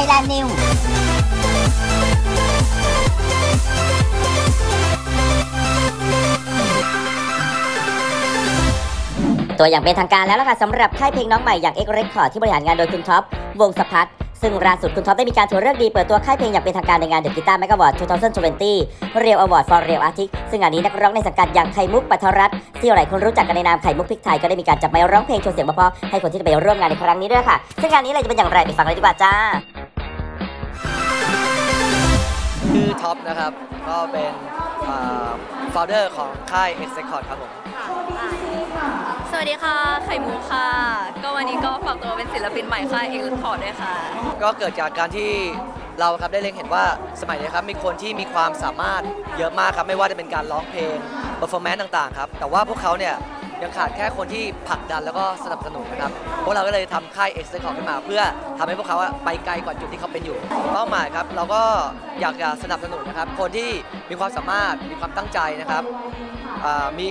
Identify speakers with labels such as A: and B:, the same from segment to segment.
A: Thailand New ตัวอย่างเป็นทางการแล้วล่ะค่ะสำหรับค่ายเพลงน้องใหม่อย่าง X Record ที่บริหารงานโดยคุณท็อปวงสพัฒซึ่งล่าสุดคุณท็อปได้มีการถือเลิกษ์ดีเปิดตัวค่ายเพลงอย่างเป็นทางการในงาน The Guitar Mag Award 2020 Real Award for Real Artist ซึ่งงานนี้นักร้องในสังกัดอย่างไข่มุกปัทรรัตที่หลายคนรู้จักกันในนามไข่มุกพริกไทยก็ได้มีการจับไมค์ร้องเพลงโชว์เสียงเพาะให้คนที่จะไปร่วมงานในครั้งนี้ด้วยค่ะ ซึ่งงานนี้อะไรจะเป็นอย่างไรไปฟังเลยดีกว่าจ้า
B: ท็อปนะครับ ก็เป็น founder ของค่าย X Record ครับผม
C: สวัสดีค่ะ ไข่มุกค่ะ ก็วันนี้ก็ฝากตัวเป็นศิลปินใหม่ค่าย X Record ด้วยค่ะ
B: ก็เกิดจากการที่เราครับได้เล็งเห็นว่าสมัยนี้ครับมีคนที่มีความสามารถเยอะมากครับ ไม่ว่าจะเป็นการร้องเพลง performance ต่างๆครับ แต่ว่าพวกเขาเนี่ย ยังขาดแค่คนที่ผลักดันแล้วก็สนับสนุนนะครับ พวกเราก็เลยทำค่าย X Record ขึ้นมา เพื่อทำให้พวกเขาอะไปไกลกว่าจุดที่เขาเป็นอยู่ เป้าหมายครับเราก็อยากจะสนับสนุนนะครับ คนที่มีความสามารถมีความตั้งใจนะครับอ่ามี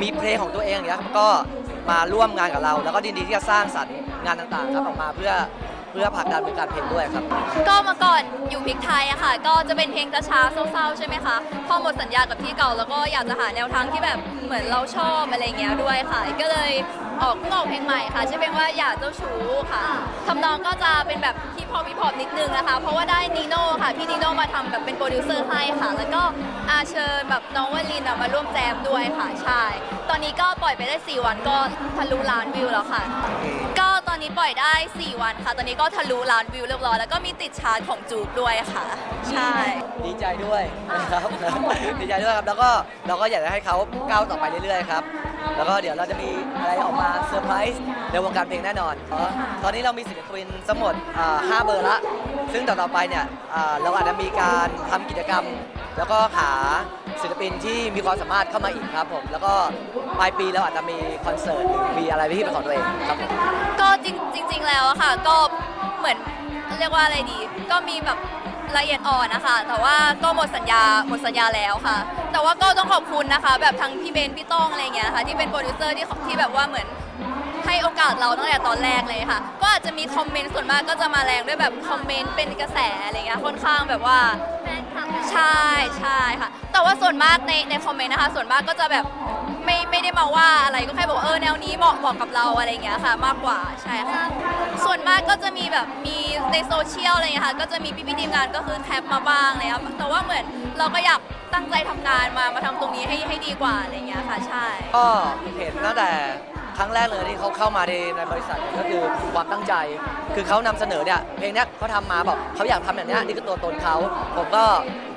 B: มีเพลงของตัวเองอย่างเงี้ยครับก็มาร่วมงานกับเรา แล้วก็ยินดีที่จะสร้างสรรค์งานต่างๆครับออกมาเพื่อ เพื่อผลักดันวงการเพลงด้วยครับ
C: ก็เมาก่อนอยู่พิกไทยอะค่ะ ก็จะเป็นเพลงช้าๆเศร้าๆใช่ไหมคะ พอหมดสัญญากับที่เก่าแล้วก็อยากจะหาแนวทางที่แบบเหมือนเราชอบอะไรเงี้ยด้วยค่ะ ก็เลยออกเพิ่งออกเพลงใหม่ค่ะชื่อเพลงว่าอย่าเจ้าชู้ค่ะทำนองก็จะเป็นแบบฮิปฮอปฮิปฮอปนิดนึงนะคะ เพราะว่าได้นีโน่ค่ะ พี่นีโน่มาทำแบบเป็นโปรดิวเซอร์ให้ค่ะ แล้วก็อาเชิญแบบน้องวลินอะมาร่วมแจมด้วยค่ะ ใช่ ตอนนี้ก็ปล่อยไปได้ 4 วันก็ทะลุล้านวิวแล้วค่ะ ก็ ตอนนี้ปล่อยได้ 4 วันค่ะ ตอนนี้ก็ทะลุล้านวิวเรียบร้อยแล้วก็มีติดชาร์ตของ JOOX ด้วยค่ะ ใช่
B: ดีใจด้วยนะครับดีใจด้วยครับ แล้วก็เราก็อยากจะให้เขาก้าวต่อไปเรื่อยๆครับ แล้วก็เดี๋ยวเราจะมีอะไรออกมาเซอร์ไพรส์ในวงการเพลงแน่นอนอ๋อตอนนี้เรามีศิลปินทั้งหมดอ่าห้าเบอร์ละ ซึ่งต่อๆไปเนี่ยอ่าเราอาจจะมีการทำกิจกรรม แล้วก็หาศิลปินที่มีความสามารถเข้ามาอีกครับผม แล้วก็ปลายปีเราอาจจะมีคอนเสิร์ตหรือมีอะไรที่เป็นของตัวเองครับผม
C: ก็ จริงจริง ๆ แล้วอะค่ะ ก็เหมือนเรียกว่าอะไรดี ก็มีแบบละเอียดอ่อนนะคะ แต่ว่าก็หมดสัญญาหมดสัญญาแล้วค่ะ แต่ว่าก็ต้องขอบคุณนะคะ แบบทั้งพี่เบนพี่ต้องอะไรเงี้ยค่ะที่เป็นโปรดิวเซอร์ที่ที่แบบว่าเหมือนให้โอกาสเราตั้งแต่ตอนแรกเลยค่ะ ก็อาจจะมีคอมเมนต์ส่วนมากก็จะมาแรงด้วยแบบคอมเมนต์เป็นกระแสอะไรเงี้ยค่อนข้างแบบว่าใช่ใช่ค่ะ แต่ว่าส่วนมากในในคอมเมนต์นะคะ ส่วนมากก็จะแบบ ไม่ไม่ได้มาว่าอะไรก็แค่บอกว่าเออแนวนี้เหมาะเหมาะกับเราอะไรเงี้ยค่ะ มากกว่าใช่ค่ะส่วนมากก็จะมีแบบมีในโซเชียลอะไรเงี้ยค่ะ ก็จะมีพี่ๆทีมงานก็คือแคปมาบ้างเลยค่ะแต่ว่าเหมือนเราก็อยากตั้งใจทำงานมามาทำตรงนี้ให้ให้ดีกว่าอะไรเงี้ยค่ะ ใช่
B: ก็เห็นตั้งแต่ครั้งแรกเลยที่เขาเข้ามาในในบริษัทก็คือความตั้งใจ คือเขานำเสนอเนี่ยเพลงเนี้ยเขาทำมาบอกเขาอยากทำแบบนี้นี่คือตัวตนเขาผมก็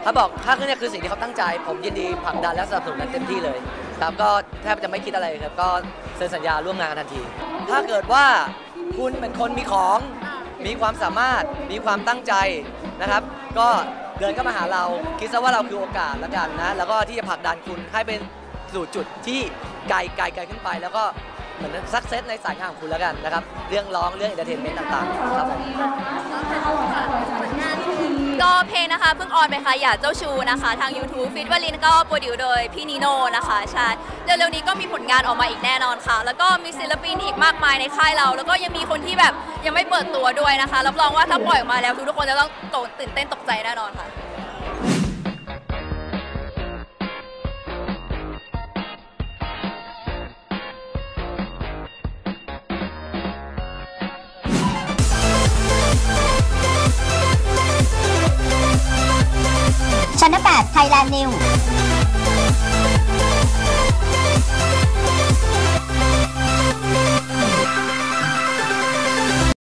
B: ถ้าบอกถ้าคือเนี่ยคือสิ่งที่เขาตั้งใจ ผมยินดีผลักดันและสนับสนุนเต็มที่เลย ครับก็แทบจะไม่คิดอะไรครับ ก็เซ็นสัญญาร่วมงานกันทันที ถ้าเกิดว่าคุณเป็นคนมีของ มีความสามารถ มีความตั้งใจนะครับ ก็เดินเข้ามาหาเรา คิดซะว่าเราคือโอกาสแล้วกันนะ แล้วก็ที่จะผลักดันคุณให้เป็นสู่จุดที่ไกลไกลไกลขึ้นไป แล้วก็เหมือน success ในสายงานของคุณแล้วกันนะครับ เรื่องร้อง เรื่อง entertainment ต่างๆ ครับผม
C: ก็เพลงนะคะเพิ่ง on ไปค่ะอย่าเจ้าชู้นะคะทาง YouTube feat วลินก็ produce โดยพี่นีโน่นะคะใช่เร็วๆนี้ก็มีผลงานออกมาอีกแน่นอนค่ะ แล้วก็มีศิลปินอีกมากมายในค่ายเรา แล้วก็ยังมีคนที่แบบยังไม่เปิดตัวด้วยนะคะรับรองว่าถ้าปล่อยออกมาแล้วทุกคนจะต้องตื่นเต้นตกใจแน่นอนค่ะ
A: ชั้น8 Thailand New